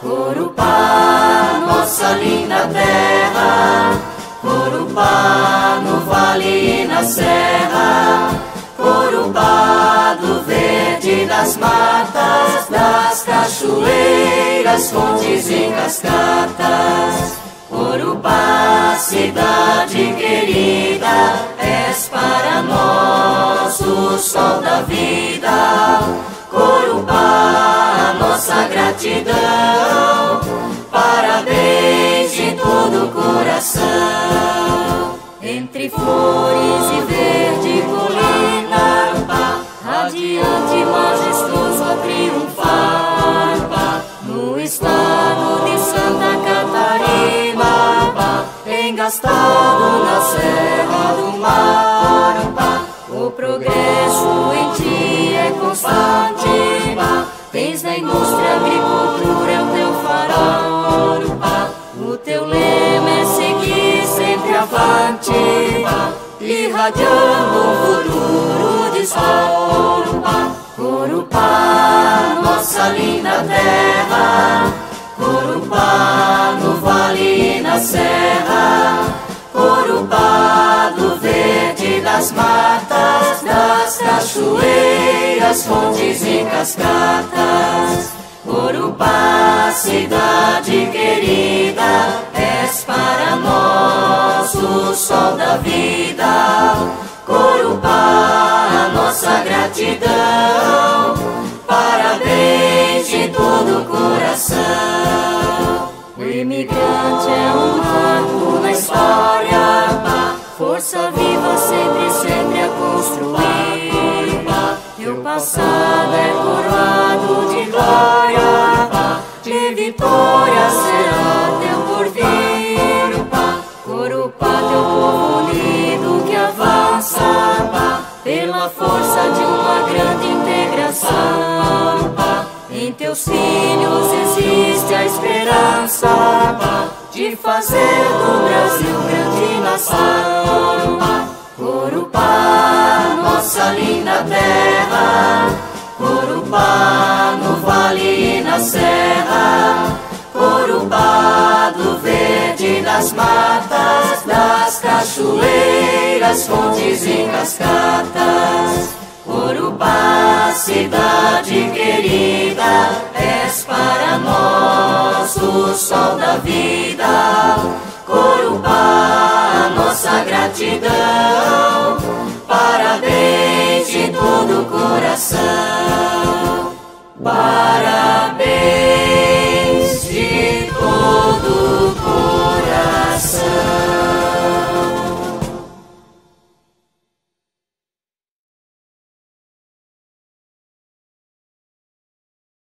Corupá, nossa linda terra, Corupá, no vale e na serra, Corupá, do verde das matas, das cachoeiras, fontes e cascatas. Corupá, cidade querida, és para nós o sol da vida. Corupá, nossa gratidão, parabéns de todo o coração. Entre flores engastado na Serra do Mar, o progresso em ti é constante, tens na indústria, agricultura é o teu farol, o teu lema é seguir sempre avante, irradiando um futuro de sol. Corupá, nossa linda terra, Corupá, na serra, Corupá, do verde das matas, das cachoeiras, fontes e cascatas. Corupá, cidade querida, és para nós o sol da vida. Corupá, nossa gratidão, parabéns de todo o coração. É um marco na história, força viva sempre, sempre a construir. Teu passado é coroado de glória, de vitória será teu porvir. Corupá, teu povo unido que avança, pela força de uma grande integração. Em teus filhos existe a esperança de fazer do Brasil grande nação. Corupá, nossa linda terra, Corupá, no vale e na serra, Corupá, do verde das matas, das cachoeiras, fontes e cascatas. Corupá, cidade querida, és para nós o sol da vida.